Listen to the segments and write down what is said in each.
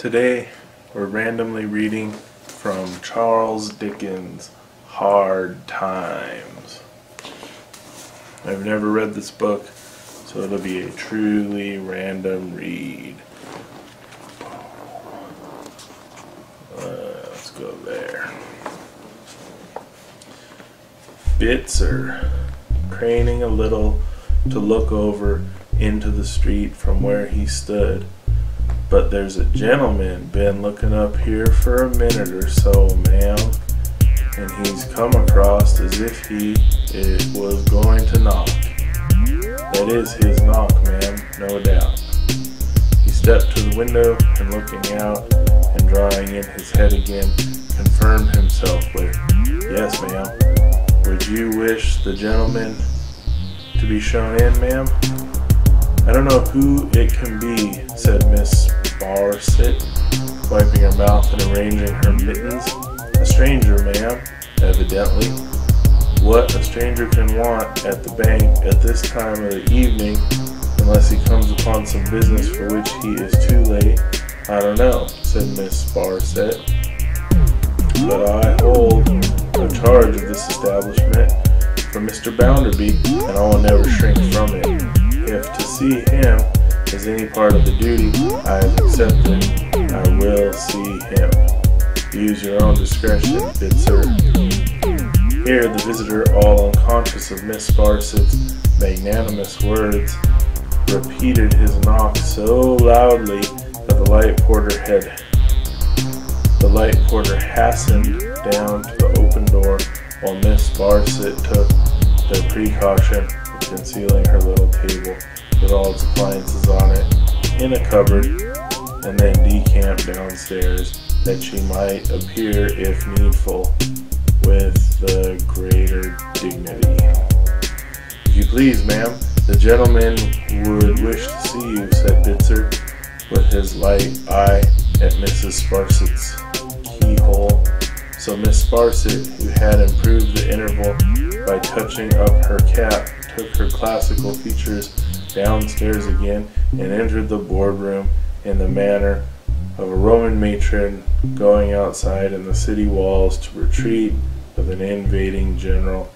Today we're randomly reading from Charles Dickens' Hard Times. I've never read this book, so it'll be a truly random read. Uh, let's go there. Bitzer, craning a little to look over into the street from where he stood. But there's a gentleman been looking up here for a minute or so, ma'am, and he's come across as if he it was going to knock. That is his knock, ma'am, no doubt. He stepped to the window and looking out and drawing in his head again, confirmed himself with, Yes, ma'am. Would you wish the gentleman to be shown in, ma'am? I don't know who it can be, said Miss Sparsit, wiping her mouth and arranging her mittens. A stranger, ma'am, evidently. What a stranger can want at the bank at this time of the evening, unless he comes upon some business for which he is too late, I don't know, said Miss Sparsit. But I hold the charge of this establishment for Mr. Bounderby, and I will never shrink from it. Is any part of the duty I have accepted, I will see him. Use your own discretion, good sir. Here the visitor, all unconscious of Miss Sparsit's magnanimous words, repeated his knock so loudly that the light porter had the light porter hastened down to the open door while Miss Sparsit took the precaution of concealing her little table with all its appliances on it in a cupboard and then decamp downstairs that she might appear, if needful, with the greater dignity. If you please, ma'am, the gentleman would wish to see you, said Bitzer, with his light eye at Mrs. Sparsit's keyhole. So Miss Sparsit, who had improved the interval by touching up her cap, took her classical features downstairs again and entered the boardroom in the manner of a Roman matron going outside in the city walls to retreat with an invading general.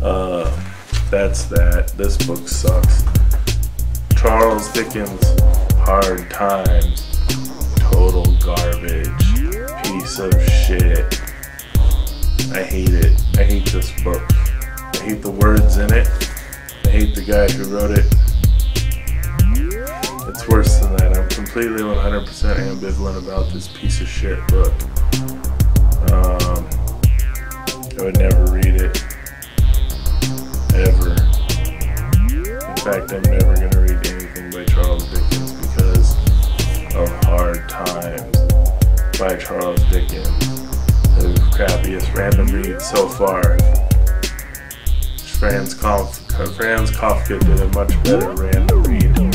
Uh, that's that. This book sucks. Charles Dickens, Hard Times, total garbage, piece of shit. I hate it. I hate this book. I hate the words in it. Hate the guy who wrote it. It's worse than that. I'm completely 100% ambivalent about this piece of shit book. Um, I would never read it. Ever. In fact, I'm never going to read anything by Charles Dickens because of Hard Times by Charles Dickens. The crappiest random read so far. Franz, Franz Kafka did a much better random read.